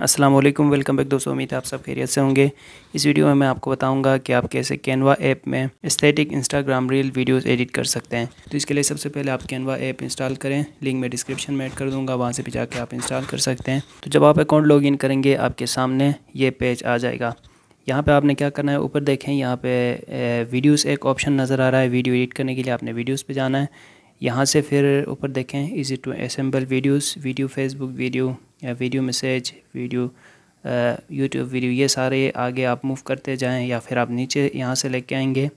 अस्सलाम वालेकुम welcome back दोस्तों, उम्मीद है आप सब खैरियत से होंगे। इस वीडियो में मैं आपको बताऊँगा कि आप कैसे कैनवा ऐप में aesthetic Instagram reel videos edit कर सकते हैं। तो इसके लिए सबसे पहले आप कैनवा ऐप इंस्टॉल करें। लिंक मैं डिस्क्रिप्शन में ऐड कर दूँगा, वहाँ से भी जाके आप इंस्टॉल कर सकते हैं। तो जब आप अकाउंट लॉग करेंगे, आपके सामने ये पेज आ जाएगा। यहाँ पर आपने क्या करना है, ऊपर देखें, यहाँ पर वीडियोज़ एक ऑप्शन नज़र आ रहा है वीडियो एडिट करने के लिए आपने वीडियोज़ पर जाना है। यहाँ से फिर ऊपर देखें easy to assemble videos video Facebook video video message, video YouTube video, ये सारे आगे आप मूव करते जाएँ या फिर आप नीचे यहाँ से लेके आएँगे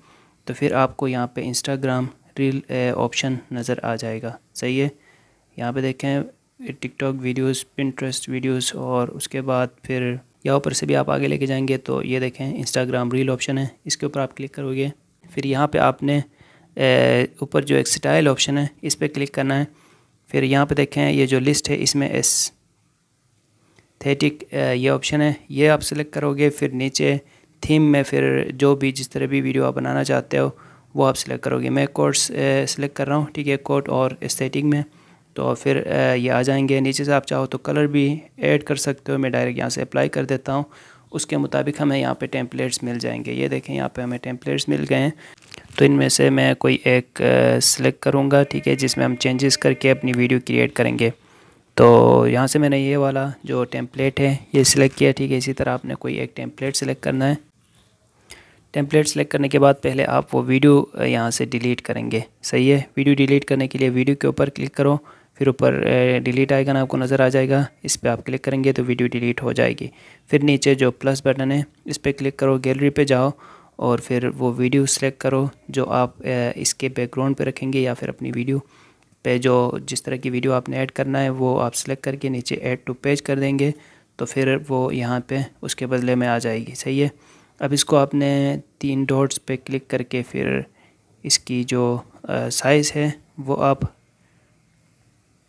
तो फिर आपको यहाँ पे इंस्टाग्राम रील ऑप्शन नज़र आ जाएगा। सही है? यहाँ पे देखें टिकटॉक वीडियोस पिंट्रेस्ट वीडियोस और उसके बाद फिर यहाँ ऊपर से भी आप आगे लेके जाएँगे तो ये देखें इंस्टाग्राम रील ऑप्शन है। इसके ऊपर आप क्लिक करोगे, फिर यहाँ पे आपने ऊपर जो एक स्टाइल ऑप्शन है, इस पर क्लिक करना है। फिर यहाँ पे देखें, ये जो लिस्ट है, इसमें एस थेटिक ये ऑप्शन है। ये आप सेलेक्ट करोगे, फिर नीचे थीम में फिर जो भी जिस तरह भी वीडियो आप बनाना चाहते हो, वो आप सेलेक्ट करोगे। मैं कोर्स सेलेक्ट कर रहा हूँ, ठीक है? कोट और एस्थेटिक में। तो फिर ये आ जाएँगे। नीचे से आप चाहो तो कलर भी ऐड कर सकते हो। मैं डायरेक्ट यहाँ से अप्लाई कर देता हूँ। उसके मुताबिक हमें यहाँ पे टेम्पलेट्स मिल जाएँगे। ये देखें, यहाँ पे हमें टेम्पलेट्स मिल गए हैं। तो इनमें से मैं कोई एक सिलेक्ट करूँगा, ठीक है? जिसमें हम चेंजेस करके अपनी वीडियो क्रिएट करेंगे। तो यहाँ से मैंने ये वाला जो टेम्पलेट है, ये सिलेक्ट किया, ठीक है? इसी तरह आपने कोई एक टेम्पलेट सेलेक्ट करना है। टेम्पलेट सेलेक्ट करने के बाद पहले आप वो वीडियो यहाँ से डिलीट करेंगे। सही है? वीडियो डिलीट करने के लिए वीडियो के ऊपर क्लिक करो, फिर ऊपर डिलीट आइकन आपको नज़र आ जाएगा। इस पर आप क्लिक करेंगे तो वीडियो डिलीट हो जाएगी। फिर नीचे जो प्लस बटन है, इस पर क्लिक करो गैलरी पे जाओ और फिर वो वीडियो सेलेक्ट करो, जो आप इसके बैकग्राउंड पे रखेंगे या फिर अपनी वीडियो पे जो जिस तरह की वीडियो आपने ऐड करना है, वो आप सेलेक्ट करके नीचे ऐड टू पेज कर देंगे। तो फिर वो यहाँ पे उसके बदले में आ जाएगी। सही है? अब इसको आपने तीन डॉट्स पे क्लिक करके फिर इसकी जो साइज़ है, वो आप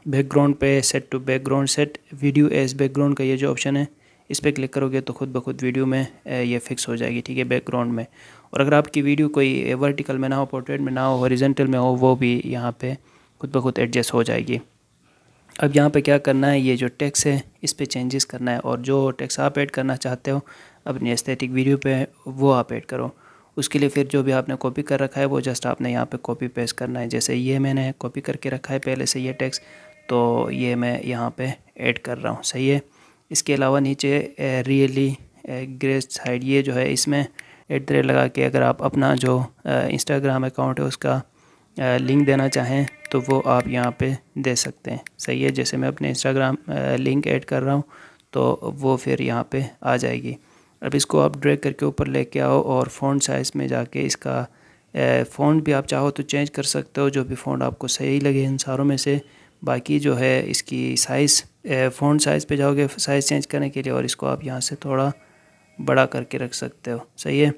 बैकग्राउंड पे set to background set video as background का ये जो ऑप्शन है, इस पर क्लिक करोगे तो खुद ब खुद वीडियो में ये फिक्स हो जाएगी। ठीक है? बैकग्राउंड में। और अगर आपकी वीडियो कोई वर्टिकल में ना हो पोर्ट्रेट में ना हो हॉरिजेंटल में हो, वो भी यहाँ पे खुद ब खुद एडजस्ट हो जाएगी। अब यहाँ पे क्या करना है, ये जो टैक्स है, इस पर चेंजेस करना है और जो टैक्स आप ऐड करना चाहते हो, अपनी एस्थेटिक वीडियो पे वो आप ऐड करो। उसके लिए फिर जो भी आपने कॉपी कर रखा है, वो जस्ट आपने यहाँ पे कॉपी पेस्ट करना है। जैसे ये मैंने कॉपी करके रखा है, पहले से ये टैक्स तो ये मैं यहाँ पे ऐड कर रहा हूँ। सही है? इसके अलावा नीचे रियली ग्रेस साइड ये जो है, इसमें एट द रेट लगा के अगर आप अपना जो इंस्टाग्राम अकाउंट है, उसका लिंक देना चाहें तो वो आप यहाँ पे दे सकते हैं। सही है, जैसे मैं अपने इंस्टाग्राम लिंक ऐड कर रहा हूँ तो वो फिर यहाँ पे आ जाएगी। अब इसको आप ड्रैग करके ऊपर लेके आओ और फ़ॉन्ट साइज़ में जाके इसका फ़ॉन्ट भी आप चाहो तो चेंज कर सकते हो, जो भी फ़ॉन्ट आपको सही लगे इन सारों में से। बाकी जो है, इसकी साइज़ फ़ॉन्ट साइज़ पे जाओगे साइज़ चेंज करने के लिए, और इसको आप यहाँ से थोड़ा बड़ा करके रख सकते हो। सही है?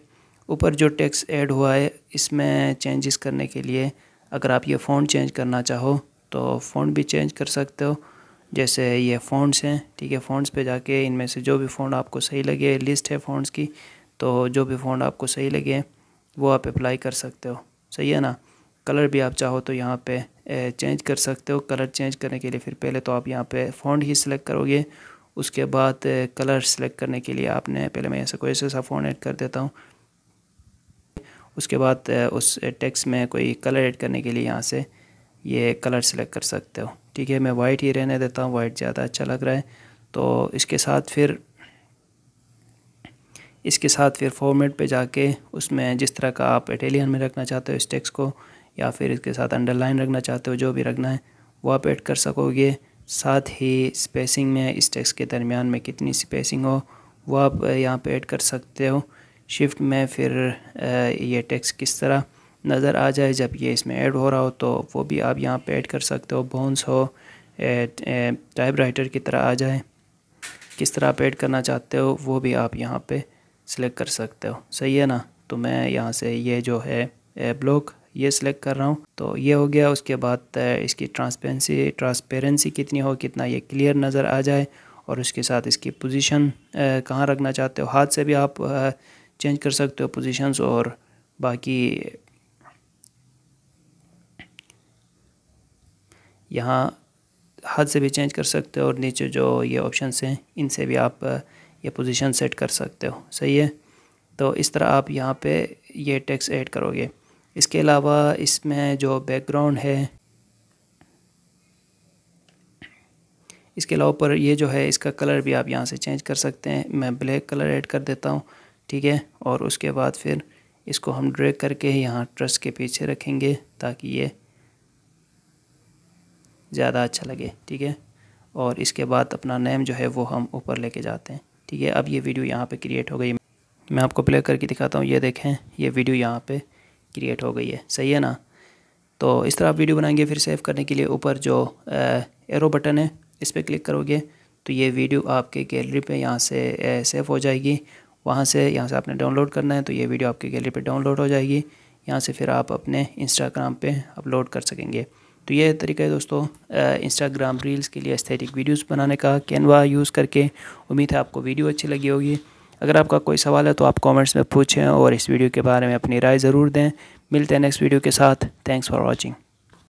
ऊपर जो टेक्स ऐड हुआ है, इसमें चेंजेस करने के लिए अगर आप ये फ़ॉन्ट चेंज करना चाहो तो फ़ॉन्ट भी चेंज कर सकते हो। जैसे ये फ़ॉन्ट्स हैं, ठीक है फ़ॉन्ट्स पे जाके इनमें से जो भी फ़ॉन्ट आपको सही लगे लिस्ट है फ़ॉन्ट्स की तो जो भी फ़ॉन्ट आपको सही लगे, वो आप अप्लाई कर सकते हो। सही है ना? कलर भी आप चाहो तो यहाँ पे चेंज कर सकते हो। कलर चेंज करने के लिए फिर पहले तो आप यहाँ पे फ़ॉन्ट ही सिलेक्ट करोगे। उसके बाद कलर सेलेक्ट करने के लिए आपने, पहले मैं ऐसा कोई ऐसा फ़ॉन्ट ऐड कर देता हूँ। उसके बाद उस टेक्स्ट में कोई कलर ऐड करने के लिए यहाँ से ये कलर सेलेक्ट कर सकते हो। ठीक है, मैं वाइट ही रहने देता हूँ वाइट ज़्यादा अच्छा लग रहा है। तो इसके साथ फिर, इसके साथ फिर फॉर्मेट पे जाके उसमें जिस तरह का आप इटालियन में रखना चाहते हो इस टेक्स्ट को, या फिर इसके साथ अंडरलाइन रखना चाहते हो, जो भी रखना है, वो आप ऐड कर सकोगे। साथ ही स्पेसिंग में इस टेक्स्ट के दरमियान में कितनी स्पेसिंग हो, वो आप यहाँ पे ऐड कर सकते हो। शिफ्ट में फिर ये टेक्स्ट किस तरह नज़र आ जाए, जब ये इसमें ऐड हो रहा हो तो वो भी आप यहाँ पे ऐड कर सकते हो। बोन्स हो टाइप राइटर की तरह आ जाए। किस तरह आप ऐड करना चाहते हो, वो भी आप यहाँ पे सिलेक्ट कर सकते हो। सही है ना? तो मैं यहाँ से ये जो है ब्लॉक ये सिलेक्ट कर रहा हूँ। तो ये हो गया। उसके बाद इसकी ट्रांसपेरेंसी ट्रांसपेरेंसी कितनी हो, कितना ये क्लियर नज़र आ जाए। और उसके साथ इसकी पोजीशन कहाँ रखना चाहते हो? हाथ से भी आप चेंज कर सकते हो पोजीशंस और बाकी यहाँ हाथ से भी चेंज कर सकते हो और नीचे जो ये ऑप्शन हैं, इनसे भी आप, ये पोजीशन सेट कर सकते हो। सही है? तो इस तरह आप यहाँ पे ये टेक्स्ट ऐड करोगे। इसके अलावा इसमें जो बैकग्राउंड है, इसके अलावा पर ये जो है, इसका कलर भी आप यहाँ से चेंज कर सकते हैं। मैं ब्लैक कलर ऐड कर देता हूँ। ठीक है, और उसके बाद फिर इसको हम ड्रैग करके यहाँ ट्रस के पीछे रखेंगे ताकि ये ज़्यादा अच्छा लगे, ठीक है? और इसके बाद अपना नेम जो है वो हम ऊपर लेके जाते हैं, ठीक है? अब ये वीडियो यहाँ पे क्रिएट हो गई। मैं आपको प्ले करके दिखाता हूँ। ये देखें, ये वीडियो यहाँ पे क्रिएट हो गई है। सही है ना? तो इस तरह आप वीडियो बनाएँगे फिर सेव करने के लिए ऊपर जो एरो बटन है, इस पर क्लिक करोगे तो ये वीडियो आपके गैलरी पे यहाँ से सेव हो जाएगी। वहाँ से, यहाँ से आपने डाउनलोड करना है तो ये वीडियो आपके गैलरी पर डाउनलोड हो जाएगी। यहाँ से फिर आप अपने इंस्टाग्राम पे अपलोड कर सकेंगे। तो ये तरीका है दोस्तों इंस्टाग्राम रील्स के लिए एस्थेटिक वीडियोस बनाने का कैनवा यूज़ करके। उम्मीद है आपको वीडियो अच्छी लगी होगी। अगर आपका कोई सवाल है तो आप कमेंट्स में पूछें और इस वीडियो के बारे में अपनी राय ज़रूर दें। मिलते हैं नेक्स्ट वीडियो के साथ। Thanks for watching